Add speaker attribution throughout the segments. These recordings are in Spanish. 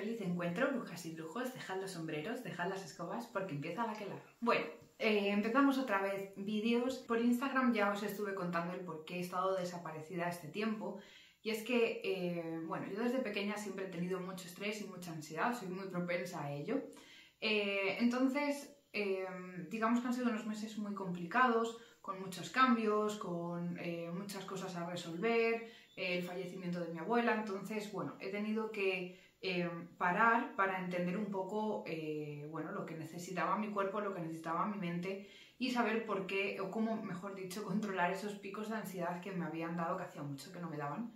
Speaker 1: Feliz encuentro, brujas y brujos, dejad los sombreros, dejad las escobas porque empieza la quelar. Bueno, eh, empezamos otra vez vídeos. Por Instagram ya os estuve contando el por qué he estado desaparecida este tiempo. Y es que, eh, bueno, yo desde pequeña siempre he tenido mucho estrés y mucha ansiedad, soy muy propensa a ello. Eh, entonces, digamos que han sido unos meses muy complicados, con muchos cambios, con muchas cosas a resolver, el fallecimiento de mi abuela, entonces, bueno, he tenido que eh, parar para entender un poco eh, bueno, lo que necesitaba mi cuerpo, lo que necesitaba mi mente y saber por qué, o cómo, mejor dicho, controlar esos picos de ansiedad que me habían dado, que hacía mucho que no me daban.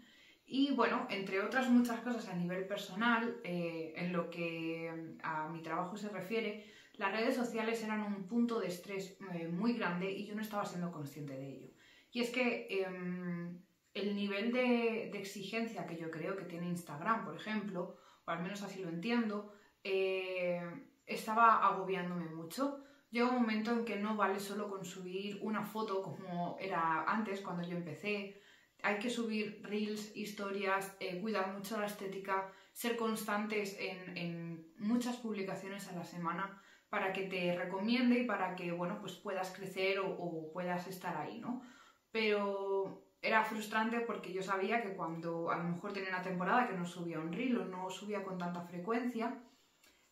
Speaker 1: Y bueno, entre otras muchas cosas a nivel personal, eh, en lo que a mi trabajo se refiere, las redes sociales eran un punto de estrés muy grande y yo no estaba siendo consciente de ello. Y es que em, el nivel de, exigencia que yo creo que tiene Instagram, por ejemplo, o al menos así lo entiendo, eh, estaba agobiándome mucho. Llega un momento en que no vale solo con subir una foto como era antes cuando yo empecé. Hay que subir reels, historias, eh, cuidar mucho la estética, ser constantes en, muchas publicaciones a la semana para que te recomiende y para que bueno, pues puedas crecer o, o puedas estar ahí, ¿no? Pero era frustrante porque yo sabía que cuando a lo mejor tenía una temporada que no subía un reel o no subía con tanta frecuencia,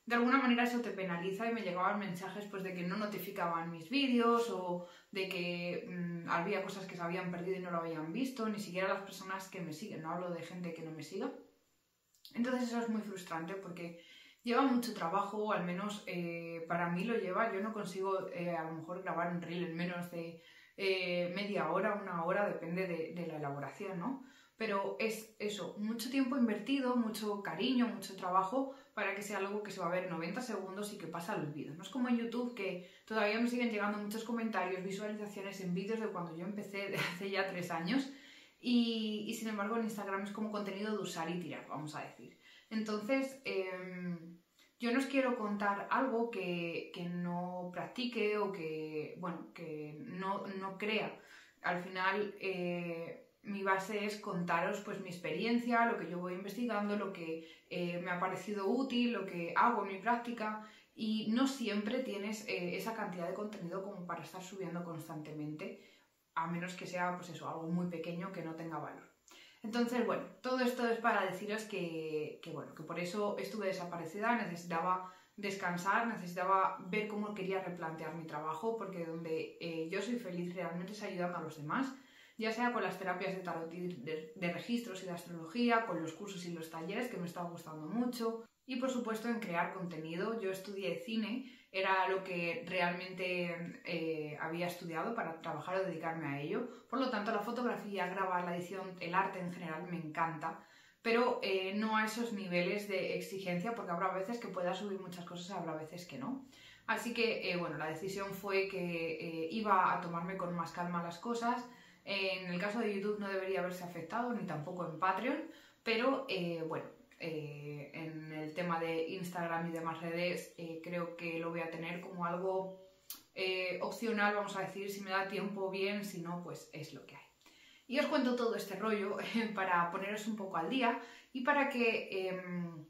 Speaker 1: de alguna manera eso te penaliza y me llegaban mensajes pues de que no notificaban mis vídeos o de que mm, había cosas que se habían perdido y no lo habían visto, ni siquiera las personas que me siguen, no hablo de gente que no me siga. Entonces eso es muy frustrante porque lleva mucho trabajo, al menos eh, para mí lo lleva, yo no consigo eh, a lo mejor grabar un reel en menos de eh, media hora, una hora, depende de, la elaboración, ¿no? Pero es eso, mucho tiempo invertido, mucho cariño, mucho trabajo para que sea algo que se va a ver 90 segundos y que pasa al olvido. No es como en YouTube que todavía me siguen llegando muchos comentarios, visualizaciones en vídeos de cuando yo empecé de hace ya tres años y, sin embargo en Instagram es como contenido de usar y tirar, vamos a decir. Entonces, em, yo no os quiero contar algo que, no practique o que, bueno, que no, crea. Al final, eh, mi base es contaros pues mi experiencia, lo que yo voy investigando, lo que eh, me ha parecido útil, lo que hago en mi práctica y no siempre tienes eh, esa cantidad de contenido como para estar subiendo constantemente, a menos que sea pues eso, algo muy pequeño que no tenga valor. Entonces, bueno, todo esto es para deciros que, bueno, que por eso estuve desaparecida, necesitaba descansar, necesitaba ver cómo quería replantear mi trabajo, porque donde eh, yo soy feliz realmente es ayudando a los demás, ya sea con las terapias de tarot de, registros y de astrología, con los cursos y los talleres que me están gustando mucho, y por supuesto en crear contenido. Yo estudié cine, era lo que realmente eh, había estudiado para trabajar o dedicarme a ello. Por lo tanto, la fotografía, grabar, la edición, el arte en general me encanta, pero eh, no a esos niveles de exigencia porque habrá veces que pueda subir muchas cosas, habrá veces que no. Así que, eh, bueno, la decisión fue que iba a tomarme con más calma las cosas. En el caso de YouTube no debería haberse afectado, ni tampoco en Patreon, pero bueno, eh, en el tema de Instagram y demás redes, eh, creo que lo voy a tener como algo eh, opcional, vamos a decir, si me da tiempo bien, si no, pues es lo que hay. Y os cuento todo este rollo para poneros un poco al día y para que em,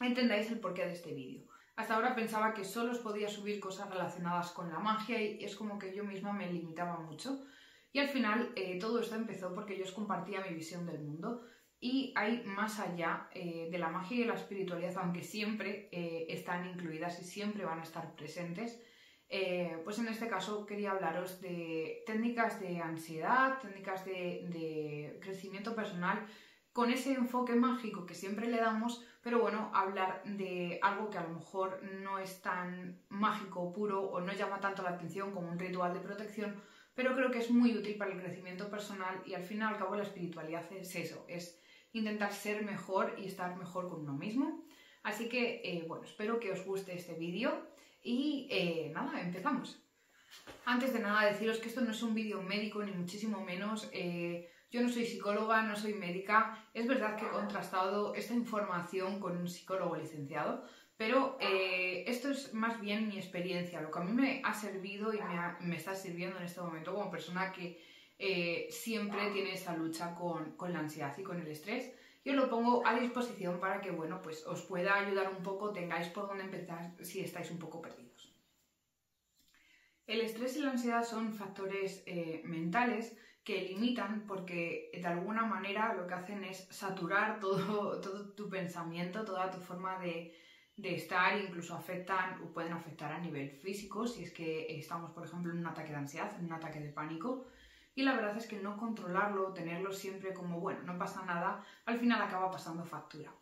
Speaker 1: entendáis el porqué de este vídeo. Hasta ahora pensaba que solo os podía subir cosas relacionadas con la magia y es como que yo misma me limitaba mucho. Y al final todo esto empezó porque yo os compartía mi visión del mundo y hay más allá eh, de la magia y la espiritualidad, aunque siempre eh, están incluidas y siempre van a estar presentes, eh, pues en este caso quería hablaros de técnicas de ansiedad, técnicas de, crecimiento personal, con ese enfoque mágico que siempre le damos, pero bueno, hablar de algo que a lo mejor no es tan mágico puro o no llama tanto la atención como un ritual de protección, pero creo que es muy útil para el crecimiento personal y al fin y al cabo la espiritualidad es eso, es intentar ser mejor y estar mejor con uno mismo. Así que, eh, bueno, espero que os guste este vídeo y eh, nada, empezamos. Antes de nada, deciros que esto no es un vídeo médico, ni muchísimo menos. Eh, yo no soy psicóloga, no soy médica. Es verdad que he contrastado esta información con un psicólogo licenciado, pero esto es más bien mi experiencia, lo que a mí me ha servido y me, me está sirviendo en este momento como persona que eh, siempre tiene esa lucha con, la ansiedad y con el estrés yo lo pongo a disposición para que, bueno, pues os pueda ayudar un poco, tengáis por dónde empezar si estáis un poco perdidos. El estrés y la ansiedad son factores eh, mentales que limitan porque de alguna manera lo que hacen es saturar todo, todo tu pensamiento, toda tu forma de, de estar, incluso afectan o pueden afectar a nivel físico si es que estamos, por ejemplo, en un ataque de ansiedad, en un ataque de pánico. Y la verdad es que no controlarlo, tenerlo siempre como, bueno, no pasa nada, al final acaba pasando factura.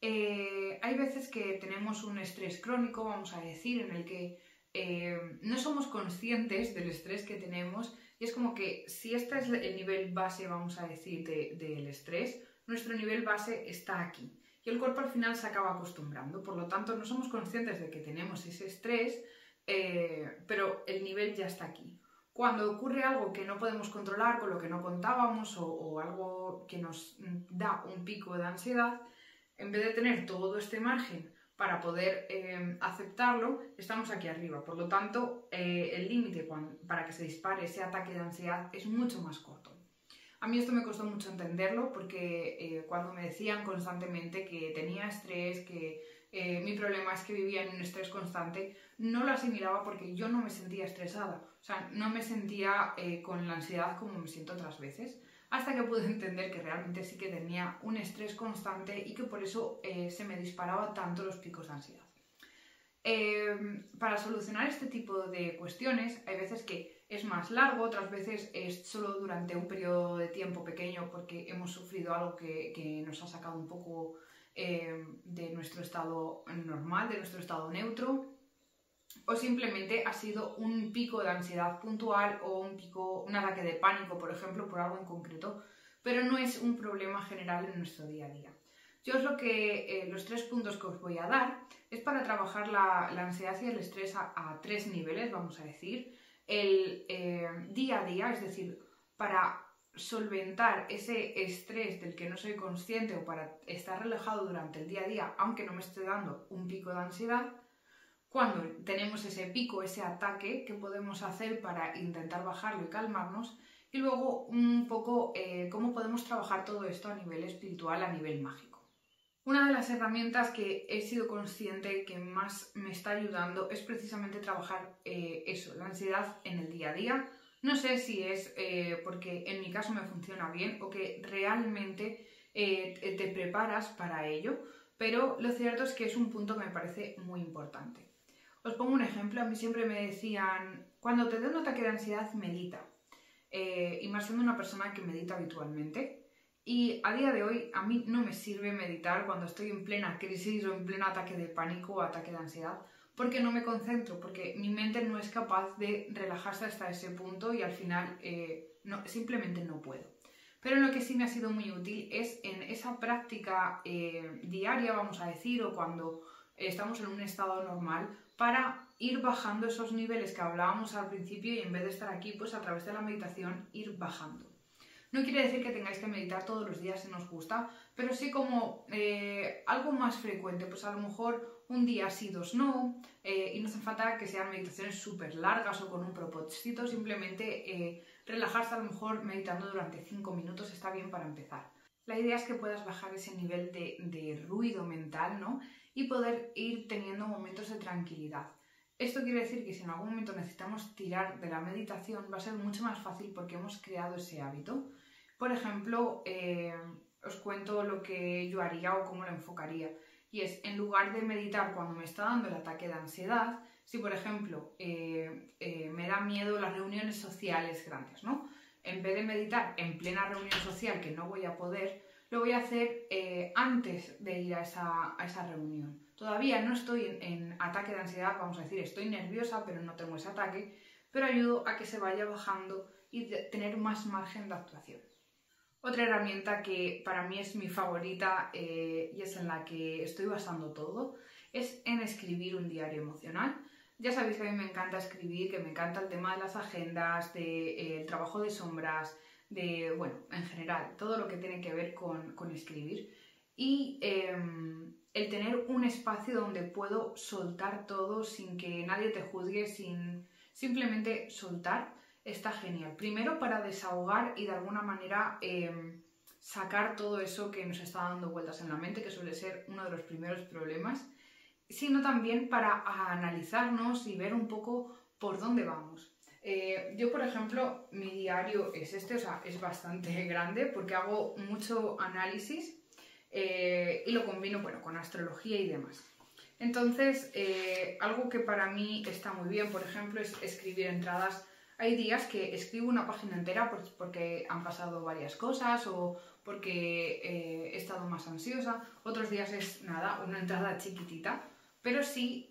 Speaker 1: Eh, hay veces que tenemos un estrés crónico, vamos a decir, en el que eh, no somos conscientes del estrés que tenemos y es como que si este es el nivel base, vamos a decir, del estrés, nuestro nivel base está aquí y el cuerpo al final se acaba acostumbrando. Por lo tanto, no somos conscientes de que tenemos ese estrés, eh, pero el nivel ya está aquí. Cuando ocurre algo que no podemos controlar, con lo que no contábamos, o, algo que nos da un pico de ansiedad, en vez de tener todo este margen para poder eh, aceptarlo, estamos aquí arriba. Por lo tanto, eh, el límite para que se dispare ese ataque de ansiedad es mucho más corto. A mí esto me costó mucho entenderlo porque eh, cuando me decían constantemente que tenía estrés, que eh, mi problema es que vivía en un estrés constante, no lo asimilaba porque yo no me sentía estresada. O sea, no me sentía eh, con la ansiedad como me siento otras veces. Hasta que pude entender que realmente sí que tenía un estrés constante y que por eso se me disparaba tanto los picos de ansiedad. para solucionar este tipo de cuestiones, hay veces que es más largo, otras veces es solo durante un periodo de tiempo pequeño porque hemos sufrido algo que, nos ha sacado un poco eh, de nuestro estado normal, de nuestro estado neutro, o simplemente ha sido un pico de ansiedad puntual o un pico, un ataque de pánico, por ejemplo, por algo en concreto, pero no es un problema general en nuestro día a día. Yo os lo que, eh, los tres puntos que os voy a dar es para trabajar la, ansiedad y el estrés a tres niveles, vamos a decir el eh, día a día, es decir, para solventar ese estrés del que no soy consciente o para estar relajado durante el día a día, aunque no me esté dando un pico de ansiedad, cuando tenemos ese pico, ese ataque, ¿qué podemos hacer para intentar bajarlo y calmarnos? Y luego un poco eh, cómo podemos trabajar todo esto a nivel espiritual, a nivel mágico. Una de las herramientas que he sido consciente que más me está ayudando es precisamente trabajar eh, eso, la ansiedad en el día a día. No sé si es eh, porque en mi caso me funciona bien o que realmente eh, te preparas para ello, pero lo cierto es que es un punto que me parece muy importante. Os pongo un ejemplo, a mí siempre me decían, cuando te dé un ataque de ansiedad, medita. y más siendo una persona que medita habitualmente, y a día de hoy a mí no me sirve meditar cuando estoy en plena crisis o en pleno ataque de pánico o ataque de ansiedad, porque no me concentro, porque mi mente no es capaz de relajarse hasta ese punto y al final eh, simplemente no puedo. Pero lo que sí me ha sido muy útil es en esa práctica eh, diaria, vamos a decir, o cuando estamos en un estado normal, para ir bajando esos niveles que hablábamos al principio y en vez de estar aquí, pues a través de la meditación ir bajando. No quiere decir que tengáis que meditar todos los días si nos gusta, pero sí como eh, algo más frecuente, pues a lo mejor un día sí, dos no, eh, y no hace falta que sean meditaciones súper largas o con un propósito, simplemente eh, relajarse a lo mejor meditando durante cinco minutos está bien para empezar. La idea es que puedas bajar ese nivel de, de ruido mental, ¿no? Y poder ir teniendo momentos de tranquilidad. Esto quiere decir que si en algún momento necesitamos tirar de la meditación va a ser mucho más fácil porque hemos creado ese hábito. Por ejemplo, os cuento lo que yo haría o cómo lo enfocaría. Y es, en lugar de meditar cuando me está dando el ataque de ansiedad, si por ejemplo eh, eh, me da miedo las reuniones sociales grandes, ¿no? En vez de meditar en plena reunión social que no voy a poder, lo voy a hacer antes de ir a esa reunión. Todavía no estoy en, ataque de ansiedad, vamos a decir, estoy nerviosa, pero no tengo ese ataque, pero ayudo a que se vaya bajando y tener más margen de actuación. Otra herramienta que para mí es mi favorita eh, y es en la que estoy basando todo es en escribir un diario emocional. Ya sabéis que a mí me encanta escribir, que me encanta el tema de las agendas, del de, eh, trabajo de sombras, de, bueno, en general, todo lo que tiene que ver con, escribir. Y em, el tener un espacio donde puedo soltar todo sin que nadie te juzgue, sin simplemente soltar, está genial. Primero para desahogar y de alguna manera em, sacar todo eso que nos está dando vueltas en la mente, que suele ser uno de los primeros problemas, sino también para analizarnos y ver un poco por dónde vamos. Eh, yo, por ejemplo, mi diario es este, o sea, es bastante grande porque hago mucho análisis eh, y lo combino bueno, con astrología y demás. Entonces, eh, algo que para mí está muy bien, por ejemplo, es escribir entradas. Hay días que escribo una página entera porque han pasado varias cosas o porque he estado más ansiosa. Otros días es nada, una entrada chiquitita, pero sí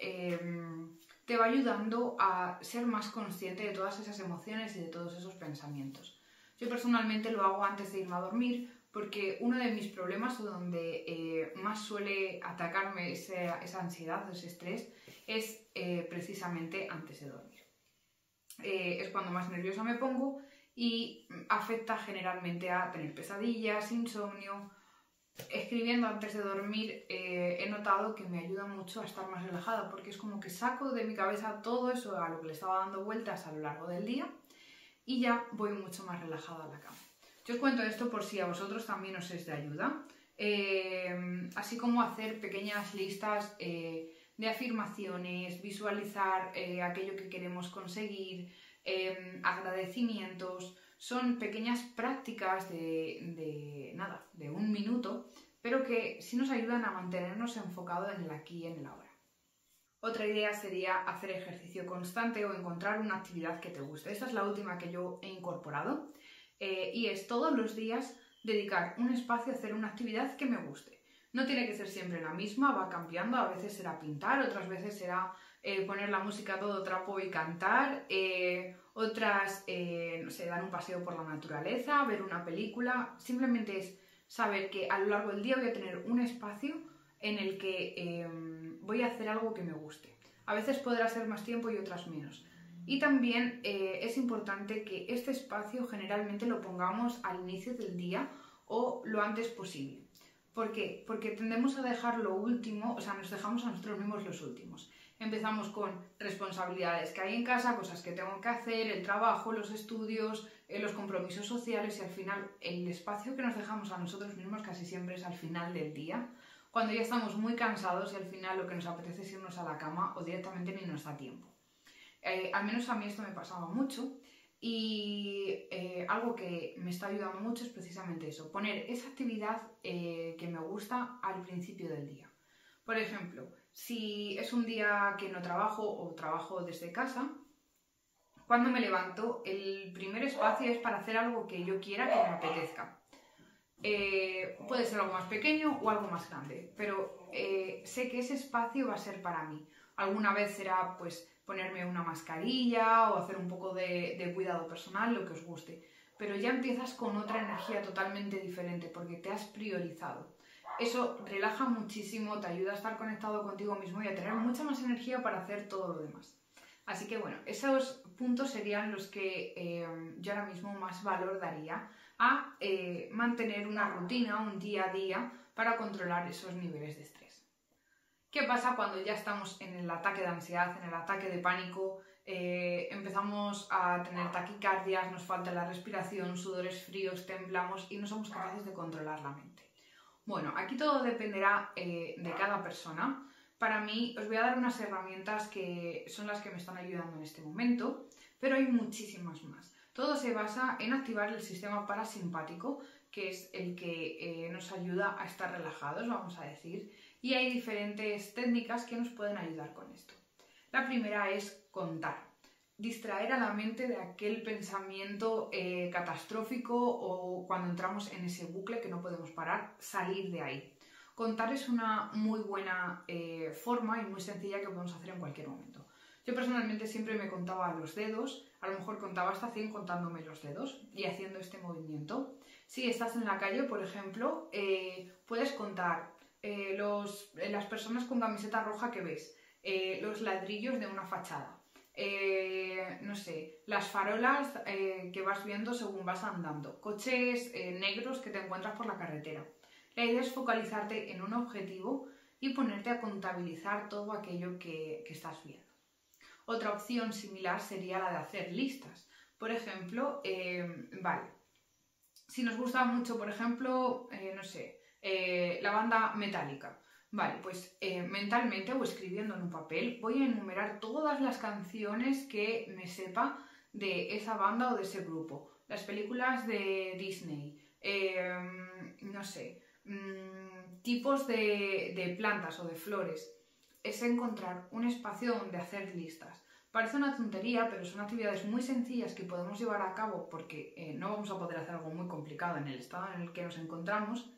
Speaker 1: te va ayudando a ser más consciente de todas esas emociones y de todos esos pensamientos. Yo personalmente lo hago antes de irme a dormir porque uno de mis problemas o donde eh, más suele atacarme esa, ansiedad, ese estrés, es eh, precisamente antes de dormir. Eh, es cuando más nerviosa me pongo y afecta generalmente a tener pesadillas, insomnio, escribiendo antes de dormir eh, he notado que me ayuda mucho a estar más relajada porque es como que saco de mi cabeza todo eso a lo que le estaba dando vueltas a lo largo del día y ya voy mucho más relajada a la cama. Yo os cuento esto por si a vosotros también os es de ayuda, eh, así como hacer pequeñas listas de afirmaciones, visualizar aquello que queremos conseguir, agradecimientos, son pequeñas prácticas de, nada, de un minuto, pero que sí nos ayudan a mantenernos enfocados en el aquí y en el ahora. Otra idea sería hacer ejercicio constante o encontrar una actividad que te guste. Esta es la última que yo he incorporado eh, y es todos los días dedicar un espacio a hacer una actividad que me guste. No tiene que ser siempre la misma, va cambiando, a veces será pintar, otras veces será eh, poner la música todo trapo y cantar, eh, otras, eh, no sé, dar un paseo por la naturaleza, ver una película, simplemente es saber que a lo largo del día voy a tener un espacio en el que em, voy a hacer algo que me guste. A veces podrá ser más tiempo y otras menos. Y también es importante que este espacio generalmente lo pongamos al inicio del día o lo antes posible. ¿Por qué? Porque tendemos a dejar lo último, o sea, nos dejamos a nosotros mismos los últimos. Empezamos con responsabilidades que hay en casa, cosas que tengo que hacer, el trabajo, los estudios, eh, los compromisos sociales y al final el espacio que nos dejamos a nosotros mismos casi siempre es al final del día, cuando ya estamos muy cansados y al final lo que nos apetece es irnos a la cama o directamente ni nos da tiempo. Eh, al menos a mí esto me pasaba mucho y eh, algo que me está ayudando mucho es precisamente eso, poner esa actividad que me gusta al principio del día. Por ejemplo, si es un día que no trabajo o trabajo desde casa, cuando me levanto, el primer espacio es para hacer algo que yo quiera que me apetezca. Eh, puede ser algo más pequeño o algo más grande, pero eh, sé que ese espacio va a ser para mí. Alguna vez será pues ponerme una mascarilla o hacer un poco de cuidado personal, lo que os guste. Pero ya empiezas con otra energía totalmente diferente porque te has priorizado. Eso relaja muchísimo, te ayuda a estar conectado contigo mismo y a tener mucha más energía para hacer todo lo demás. Así que bueno, esos puntos serían los que eh, yo ahora mismo más valor daría a eh, mantener una rutina, un día a día, para controlar esos niveles de estrés. ¿Qué pasa cuando ya estamos en el ataque de ansiedad, en el ataque de pánico? Eh, empezamos a tener taquicardias, nos falta la respiración, sudores fríos, temblamos y no somos capaces de controlar la mente. Bueno, aquí todo dependerá eh, de cada persona. Para mí os voy a dar unas herramientas que son las que me están ayudando en este momento, pero hay muchísimas más. Todo se basa en activar el sistema parasimpático, que es el que eh, nos ayuda a estar relajados, vamos a decir, y hay diferentes técnicas que nos pueden ayudar con esto. La primera es contar distraer a la mente de aquel pensamiento eh, catastrófico o cuando entramos en ese bucle que no podemos parar, salir de ahí. Contar es una muy buena eh, forma y muy sencilla que podemos hacer en cualquier momento. Yo personalmente siempre me contaba los dedos, a lo mejor contaba hasta 100 contándome los dedos y haciendo este movimiento. Si estás en la calle, por ejemplo, eh, puedes contar los, las personas con camiseta roja que ves, los ladrillos de una fachada, eh, no sé, las farolas eh, que vas viendo según vas andando, coches eh, negros que te encuentras por la carretera. La idea es focalizarte en un objetivo y ponerte a contabilizar todo aquello que, que estás viendo. Otra opción similar sería la de hacer listas. Por ejemplo, vale, Si nos gusta mucho, por ejemplo, eh, no sé, eh, la banda metálica, Vale, pues eh, mentalmente o escribiendo en un papel voy a enumerar todas las canciones que me sepa de esa banda o de ese grupo. Las películas de Disney, em, no sé, mm, tipos de, plantas o de flores. Es encontrar un espacio donde hacer listas. Parece una tontería, pero son actividades muy sencillas que podemos llevar a cabo porque eh, no vamos a poder hacer algo muy complicado en el estado en el que nos encontramos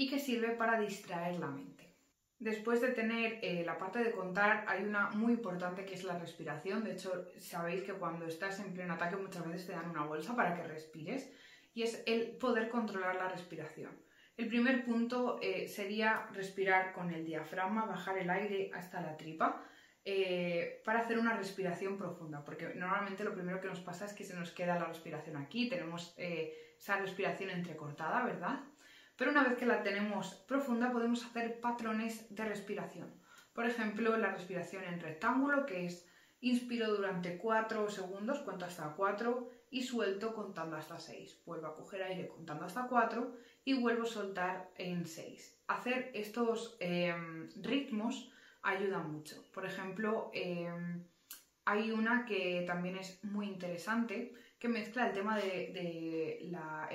Speaker 1: y que sirve para distraer la mente. Después de tener eh, la parte de contar, hay una muy importante que es la respiración. De hecho, sabéis que cuando estás en pleno ataque muchas veces te dan una bolsa para que respires y es el poder controlar la respiración. El primer punto eh, sería respirar con el diafragma, bajar el aire hasta la tripa eh, para hacer una respiración profunda, porque normalmente lo primero que nos pasa es que se nos queda la respiración aquí, tenemos esa respiración entrecortada, ¿verdad? Pero una vez que la tenemos profunda podemos hacer patrones de respiración. Por ejemplo, la respiración en rectángulo, que es inspiro durante 4 segundos, cuento hasta 4 y suelto contando hasta 6. Vuelvo a coger aire contando hasta 4 y vuelvo a soltar en 6. Hacer estos em, ritmos ayuda mucho. Por ejemplo, em, hay una que también es muy interesante, que mezcla el tema de, la,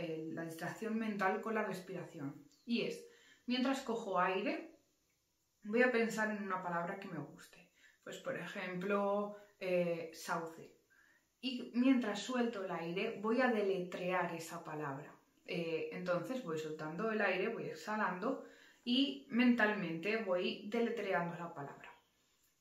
Speaker 1: distracción mental con la respiración. Y es, mientras cojo aire, voy a pensar en una palabra que me guste. Pues, por ejemplo, eh, sauce. Y mientras suelto el aire, voy a deletrear esa palabra. Eh, entonces voy soltando el aire, voy exhalando y mentalmente voy deletreando la palabra.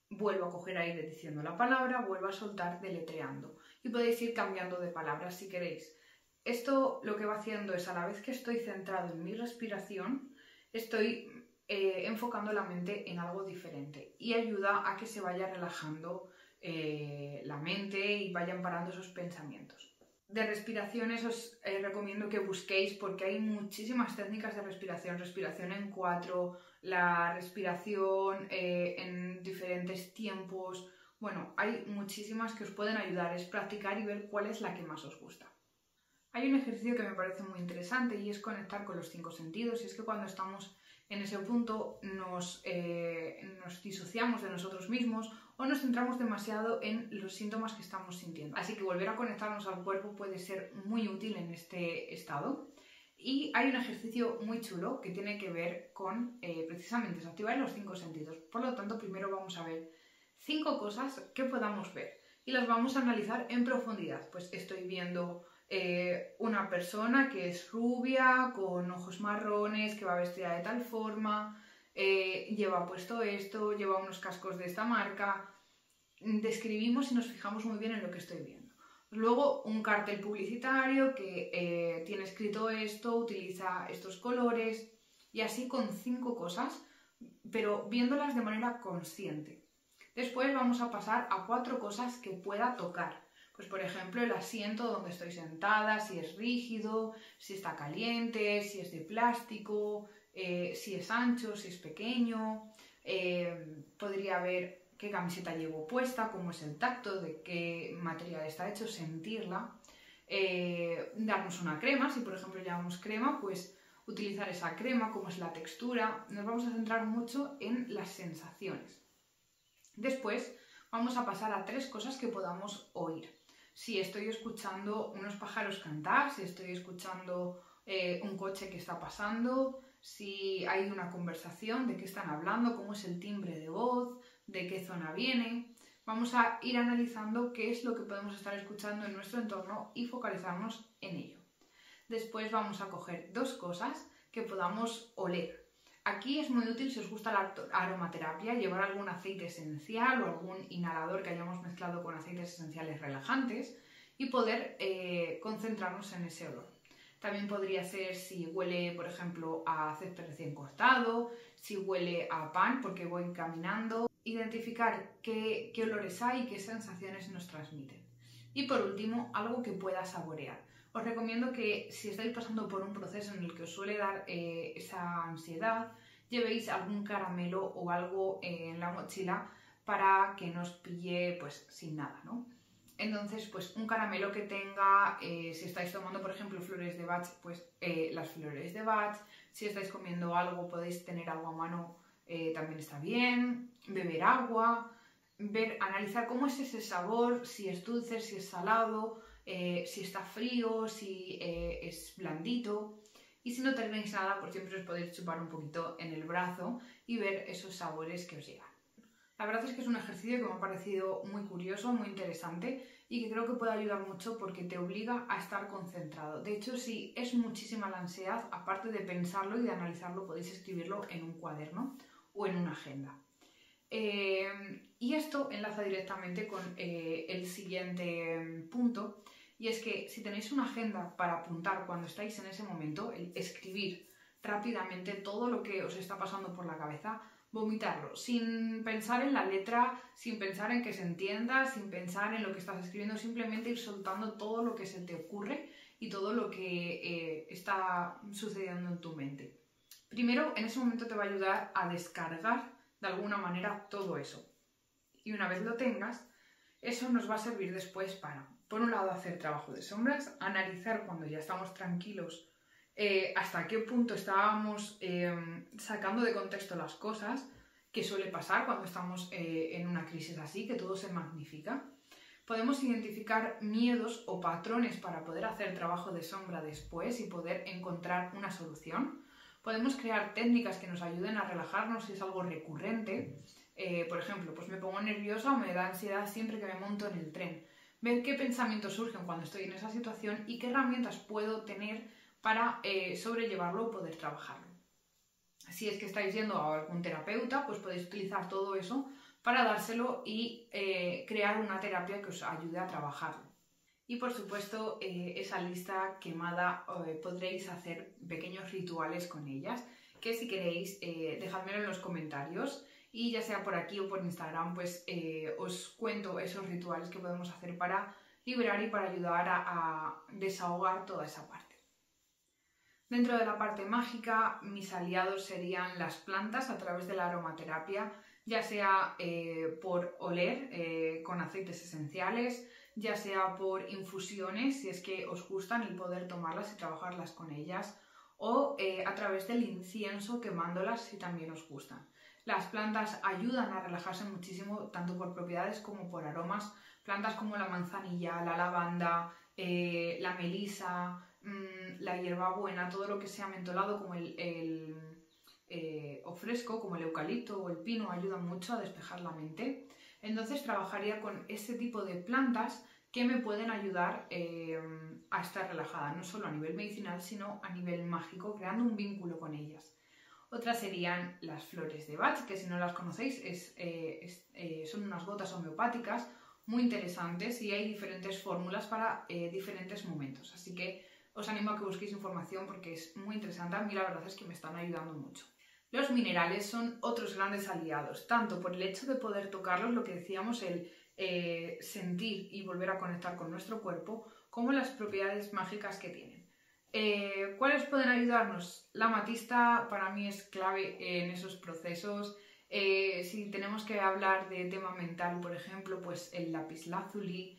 Speaker 1: Vuelvo a coger aire diciendo la palabra, vuelvo a soltar deletreando y podéis ir cambiando de palabras si queréis. Esto lo que va haciendo es a la vez que estoy centrado en mi respiración, estoy eh, enfocando la mente en algo diferente y ayuda a que se vaya relajando eh, la mente y vayan parando esos pensamientos. De respiraciones os eh, recomiendo que busquéis porque hay muchísimas técnicas de respiración, respiración en cuatro, la respiración en diferentes tiempos, bueno, hay muchísimas que os pueden ayudar, es practicar y ver cuál es la que más os gusta. Hay un ejercicio que me parece muy interesante y es conectar con los cinco sentidos y es que cuando estamos en ese punto nos, eh, disociamos de nosotros mismos o nos centramos demasiado en los síntomas que estamos sintiendo. Así que volver a conectarnos al cuerpo puede ser muy útil en este estado. Y hay un ejercicio muy chulo que tiene que ver con eh, precisamente activar los cinco sentidos. Por lo tanto, primero vamos a ver cinco cosas que podamos ver y las vamos a analizar en profundidad. Pues estoy viendo eh, una persona que es rubia, con ojos marrones, que va vestida de tal forma, eh, lleva puesto esto, lleva unos cascos de esta marca. Describimos y nos fijamos muy bien en lo que estoy viendo. Luego un cartel publicitario que eh, tiene escrito esto, utiliza estos colores y así con cinco cosas, pero viéndolas de manera consciente. Después vamos a pasar a cuatro cosas que pueda tocar. Pues por ejemplo el asiento donde estoy sentada, si es rígido, si está caliente, si es de plástico, eh, si es ancho, si es pequeño. Eh, podría ver qué camiseta llevo puesta, cómo es el tacto, de qué material está hecho, sentirla. Eh, darnos una crema, si por ejemplo llevamos crema, pues utilizar esa crema, cómo es la textura. Nos vamos a centrar mucho en las sensaciones. Después vamos a pasar a tres cosas que podamos oír. Si estoy escuchando unos pájaros cantar, si estoy escuchando eh, un coche que está pasando, si hay una conversación, de qué están hablando, cómo es el timbre de voz, de qué zona viene. Vamos a ir analizando qué es lo que podemos estar escuchando en nuestro entorno y focalizarnos en ello. Después vamos a coger dos cosas que podamos oler. Aquí es muy útil si os gusta la aromaterapia, llevar algún aceite esencial o algún inhalador que hayamos mezclado con aceites esenciales relajantes y poder eh, concentrarnos en ese olor. También podría ser si huele, por ejemplo, a césped recién cortado, si huele a pan porque voy caminando. Identificar qué, olores hay y qué sensaciones nos transmiten. Y por último, algo que pueda saborear. Os recomiendo que si estáis pasando por un proceso en el que os suele dar eh, esa ansiedad, llevéis algún caramelo o algo en la mochila para que nos pille pues sin nada, ¿no? Entonces, pues un caramelo que tenga, eh, si estáis tomando, por ejemplo, flores de Bach, pues eh, las flores de Bach. Si estáis comiendo algo, podéis tener agua a mano, eh, también está bien. Beber agua, ver, analizar cómo es ese sabor, si es dulce, si es salado, si está frío, si es blandito. Y si no tenéis nada, pues siempre os podéis chupar un poquito en el brazo y ver esos sabores que os llegan. La verdad es que es un ejercicio que me ha parecido muy curioso, muy interesante y que creo que puede ayudar mucho porque te obliga a estar concentrado. De hecho, si es muchísima la ansiedad, aparte de pensarlo y de analizarlo, podéis escribirlo en un cuaderno o en una agenda. Eh, y esto enlaza directamente con eh, el siguiente punto, y es que si tenéis una agenda para apuntar cuando estáis en ese momento, el escribir rápidamente todo lo que os está pasando por la cabeza, vomitarlo, sin pensar en la letra, sin pensar en que se entienda, sin pensar en lo que estás escribiendo, simplemente ir soltando todo lo que se te ocurre y todo lo que eh, está sucediendo en tu mente. Primero, en ese momento te va a ayudar a descargar de alguna manera todo eso. Y una vez lo tengas, eso nos va a servir después para, por un lado, hacer trabajo de sombras, analizar cuando ya estamos tranquilos eh, hasta qué punto estábamos em, sacando de contexto las cosas, que suele pasar cuando estamos eh, en una crisis así, que todo se magnifica. Podemos identificar miedos o patrones para poder hacer trabajo de sombra después y poder encontrar una solución. Podemos crear técnicas que nos ayuden a relajarnos si es algo recurrente. Eh, por ejemplo, pues me pongo nerviosa o me da ansiedad siempre que me monto en el tren. Ver qué pensamientos surgen cuando estoy en esa situación y qué herramientas puedo tener para eh, sobrellevarlo o poder trabajarlo. Si es que estáis yendo a algún terapeuta, pues podéis utilizar todo eso para dárselo y eh, crear una terapia que os ayude a trabajarlo. Y por supuesto, eh, esa lista quemada podréis hacer pequeños rituales con ellas, que si queréis, dejadmelo en los comentarios y ya sea por aquí o por Instagram, pues os cuento esos rituales que podemos hacer para liberar y para ayudar a desahogar toda esa parte. Dentro de la parte mágica, mis aliados serían las plantas a través de la aromaterapia, ya sea eh, por oler eh, con aceites esenciales, ya sea por infusiones, si es que os gustan, el poder tomarlas y trabajarlas con ellas, o eh, a través del incienso quemándolas si también os gustan. Las plantas ayudan a relajarse muchísimo, tanto por propiedades como por aromas. Plantas como la manzanilla, la lavanda, la melisa, Mm, la hierbabuena, todo lo que sea mentolado como el, eh, o fresco, como el eucalipto o el pino, ayuda mucho a despejar la mente. Entonces trabajaría con ese tipo de plantas que me pueden ayudar eh, a estar relajada, no solo a nivel medicinal, sino a nivel mágico, creando un vínculo con ellas. Otras serían las flores de Bach, que si no las conocéis eh, son unas gotas homeopáticas muy interesantes y hay diferentes fórmulas para diferentes momentos. Así que os animo a que busquéis información porque es muy interesante. A mí la verdad es que me están ayudando mucho. Los minerales son otros grandes aliados, tanto por el hecho de poder tocarlos, lo que decíamos, el eh, sentir y volver a conectar con nuestro cuerpo, como las propiedades mágicas que tienen. Eh, ¿Cuáles pueden ayudarnos? La matista para mí es clave en esos procesos. Eh, si tenemos que hablar de tema mental, por ejemplo, pues el lapislázuli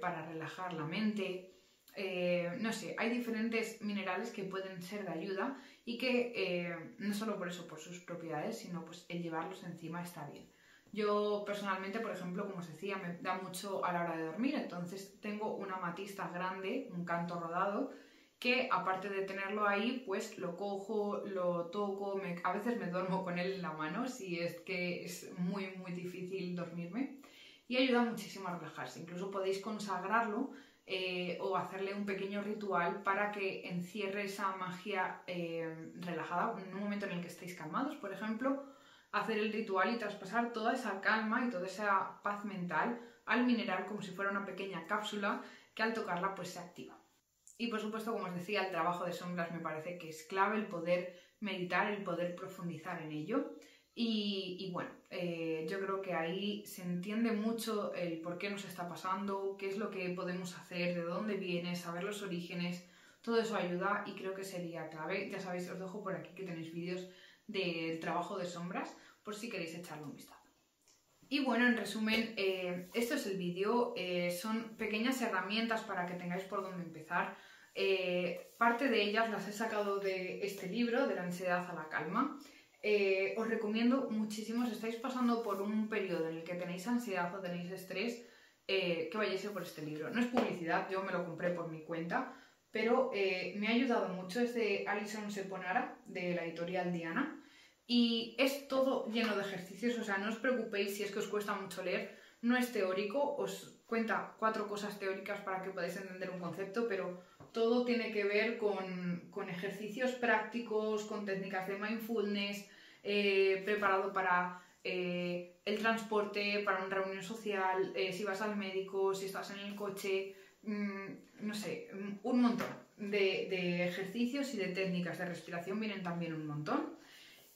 Speaker 1: para relajar la mente. Eh, no sé, hay diferentes minerales que pueden ser de ayuda y que eh, no solo por eso, por sus propiedades, sino pues el llevarlos encima está bien. Yo personalmente, por ejemplo, como os decía, me da mucho a la hora de dormir, entonces tengo una matista grande, un canto rodado, que aparte de tenerlo ahí, pues lo cojo, lo toco, a veces me duermo con él en la mano si es que es muy, muy difícil dormirme y ayuda muchísimo a relajarse. Incluso podéis consagrarlo eh, o hacerle un pequeño ritual para que encierre esa magia eh, relajada en un momento en el que estéis calmados, por ejemplo, hacer el ritual y traspasar toda esa calma y toda esa paz mental al mineral como si fuera una pequeña cápsula que al tocarla pues se activa. Y por supuesto, como os decía, el trabajo de sombras me parece que es clave el poder meditar, el poder profundizar en ello. Y, bueno, eh, yo creo que ahí se entiende mucho el por qué nos está pasando, qué es lo que podemos hacer, de dónde viene, saber los orígenes, todo eso ayuda y creo que sería clave. Ya sabéis, os dejo por aquí que tenéis vídeos del trabajo de sombras por si queréis echarle un vistazo. Y bueno, en resumen, eh, esto es el vídeo, eh, son pequeñas herramientas para que tengáis por dónde empezar. Eh, parte de ellas las he sacado de este libro, de la ansiedad a la calma. os recomiendo muchísimo, si estáis pasando por un periodo en el que tenéis ansiedad o tenéis estrés, que vayáis por este libro. No es publicidad, yo me lo compré por mi cuenta, pero me ha ayudado mucho. Es de Alison Seponara, de la editorial Diana. Y es todo lleno de ejercicios, o sea, no os preocupéis si es que os cuesta mucho leer, no es teórico, os cuenta cuatro cosas teóricas para que podáis entender un concepto, pero todo tiene que ver con, ejercicios prácticos, con técnicas de mindfulness, eh, preparado para eh, el transporte, para una reunión social, eh, si vas al médico, si estás en el coche, mm, no sé, un montón de, de ejercicios y de técnicas de respiración vienen también un montón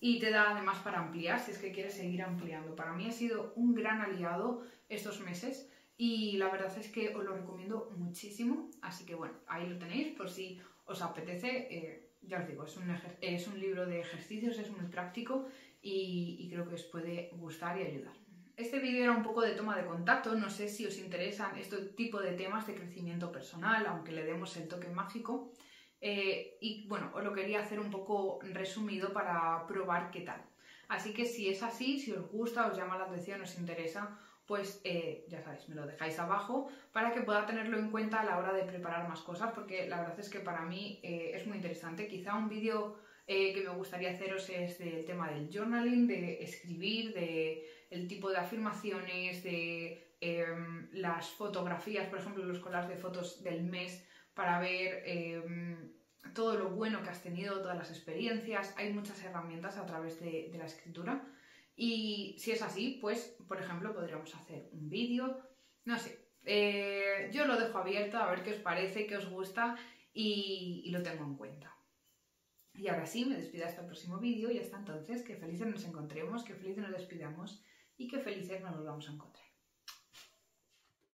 Speaker 1: y te da además para ampliar si es que quieres seguir ampliando. Para mí ha sido un gran aliado estos meses y la verdad es que os lo recomiendo muchísimo. Así que bueno, ahí lo tenéis por si os apetece. Eh, ya os digo, es un, es un libro de ejercicios, es muy práctico y, creo que os puede gustar y ayudar. Este vídeo era un poco de toma de contacto, no sé si os interesan este tipo de temas de crecimiento personal, aunque le demos el toque mágico. Eh, y bueno, os lo quería hacer un poco resumido para probar qué tal. Así que si es así, si os gusta, os llama la atención, os interesa, pues eh, ya sabéis, me lo dejáis abajo para que pueda tenerlo en cuenta a la hora de preparar más cosas, porque la verdad es que para mí eh, es muy interesante. Quizá un vídeo que me gustaría haceros es del tema del journaling, de escribir, de el tipo de afirmaciones, de em, las fotografías, por ejemplo, los collages de fotos del mes para ver em, todo lo bueno que has tenido, todas las experiencias. Hay muchas herramientas a través de, la escritura. Y si es así, pues, por ejemplo, podríamos hacer un vídeo, no sé. Eh, yo lo dejo abierto a ver qué os parece, qué os gusta y, y lo tengo en cuenta. Y ahora sí, me despido hasta el próximo vídeo y hasta entonces, que felices nos encontremos, que felices nos despidamos y que felices nos volvamos a encontrar.